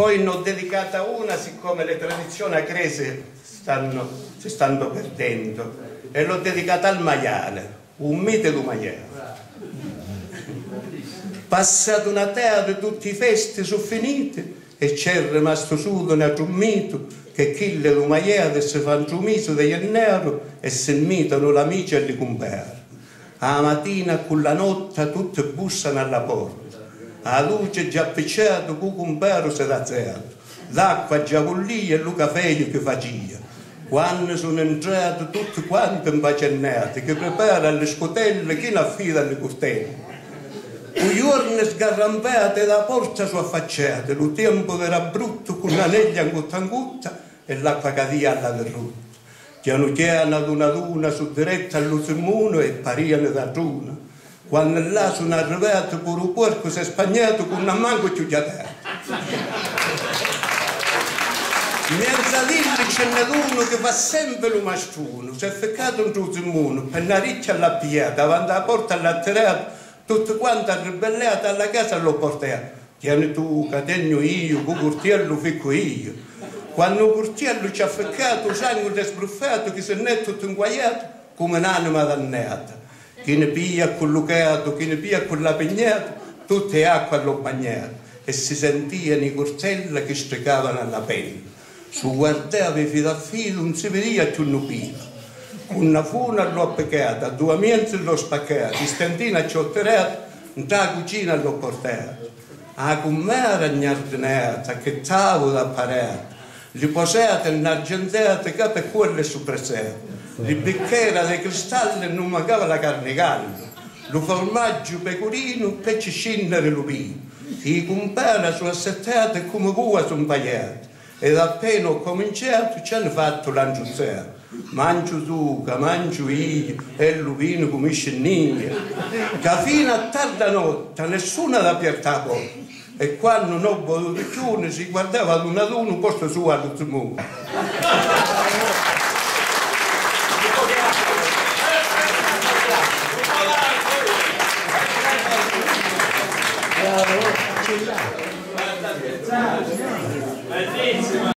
Poi ne ho dedicata una siccome le tradizioni agrese stanno, si stanno perdendo e l'ho dedicata al maiale, un mite di maiale. Passato una terra, tutti i festi sono finiti e c'è rimasto solo un altro mito che chi le maiale si fa un trumiso degli nero e si imitano l'amici e li compare. A mattina con la notte tutti bussano alla porta la luce già appicciata, con comparo si era zero. L'acqua già bollia e il caffè che faccia. Quando sono entrato tutti quanti imbacennati, che prepara le scotelle, chi ne affida le costelle. Un giorno sgarrampate la porta su affacciate, lo tempo era brutto con l'anellia angutta angutta e l'acqua cadia alla derrutta. Piano piano ad una luna su diretta all'usimuno e pariano da truna quando là sono arrivato pure un porco si è spagnato con una manco chiudiata mezza lilla ce n'è uno che fa sempre lo mastruno si è ficcato un truzimuno per una riccia alla piata davanti alla porta all'atterrato tutto quanto ribellata alla casa l'ho portato. Tieni tu, catenno io, con curtiello ficco io. Quando il curtiello ci ha ficcato sangue sbruffato che se ne è tutto inguaiato come un'anima dannata chi ne piglia con l'ucato, chi ne piglia con la pegnato, tutte acqua allo bagnato e si sentivano i corselli che strecavano alla pelle. Su guardava fino a filo non si vedeva più pino. Una funa l'ho appiccata, due mienti l'ho spaccata, stentina ci ho tirato, da cucina l'ho portato. A com'era gnardinata, che tavolo apparato, li posate in argentate che per quelle suppressate di bicchiera di cristallo non mancava la carne calda, lo formaggio pecorino per ci scendere lupino. I compari sono assettati come voi sono pagliati ed appena ho cominciato ci hanno fatto l'angiuzzato. Mangio zucca, mangio io e il lupino come scenniglia. Che fino a tarda notte nessuno ha aperto la porta e quando non ho bevuto più si guardava ad una ad uno posto su allo muro. Ciao, ciao.